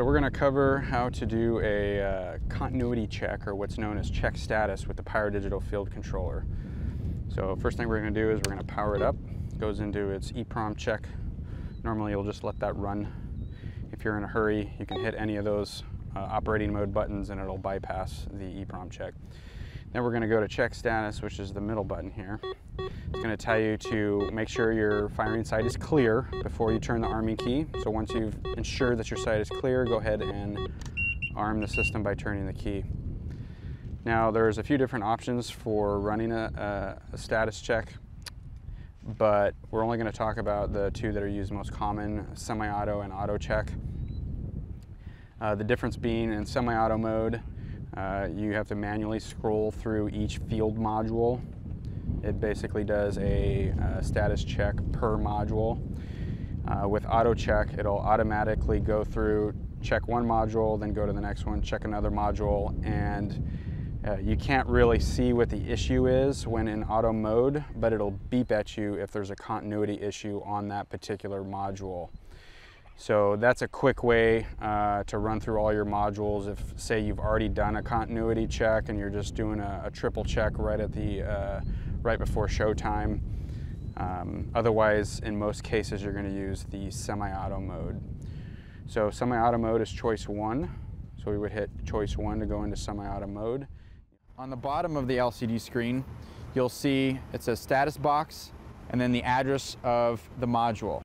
So we're going to cover how to do a uh, continuity check or what's known as check status with the Pyrodigital Field Controller. So first thing we're going to do is we're going to power it up. It goes into its EEPROM check. Normally you'll just let that run. If you're in a hurry, you can hit any of those uh, operating mode buttons and it'll bypass the EEPROM check. Then we're going to go to check status, which is the middle button here. It's going to tell you to make sure your firing site is clear before you turn the arming key. So once you've ensured that your site is clear, go ahead and arm the system by turning the key. Now there's a few different options for running a, a, a status check, but we're only going to talk about the two that are used most common, semi-auto and auto check. Uh, the difference being in semi-auto mode, uh, you have to manually scroll through each field module. It basically does a, uh, status check per module. Uh, with auto check, it'll automatically go through, check one module, then go to the next one, check another module, and uh, you can't really see what the issue is when in auto mode, but it'll beep at you if there's a continuity issue on that particular module. So that's a quick way uh, to run through all your modules. If say you've already done a continuity check and you're just doing a, a triple check right at the uh, right before showtime. Um, otherwise, in most cases, you're going to use the semi-auto mode. So semi-auto mode is choice one. So we would hit choice one to go into semi-auto mode. On the bottom of the LCD screen, you'll see it says status box and then the address of the module.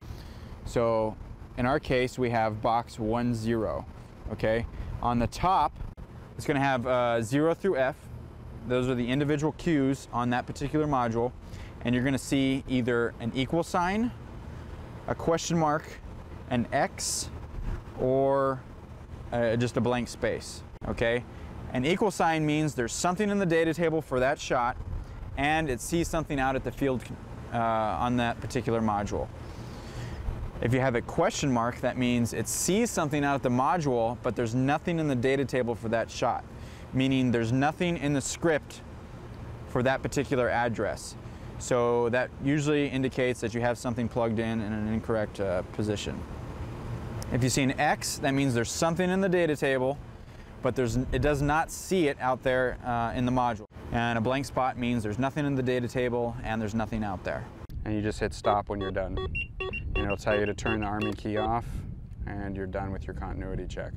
So in our case, we have box 10, okay? On the top, it's gonna have uh, zero through F. Those are the individual cues on that particular module. And you're gonna see either an equal sign, a question mark, an X, or uh, just a blank space, okay? An equal sign means there's something in the data table for that shot and it sees something out at the field uh, on that particular module. If you have a question mark, that means it sees something out at the module, but there's nothing in the data table for that shot, meaning there's nothing in the script for that particular address. So that usually indicates that you have something plugged in in an incorrect uh, position. If you see an X, that means there's something in the data table, but there's, it does not see it out there uh, in the module. And a blank spot means there's nothing in the data table and there's nothing out there. And you just hit stop when you're done and it'll tell you to turn the arming key off and you're done with your continuity check.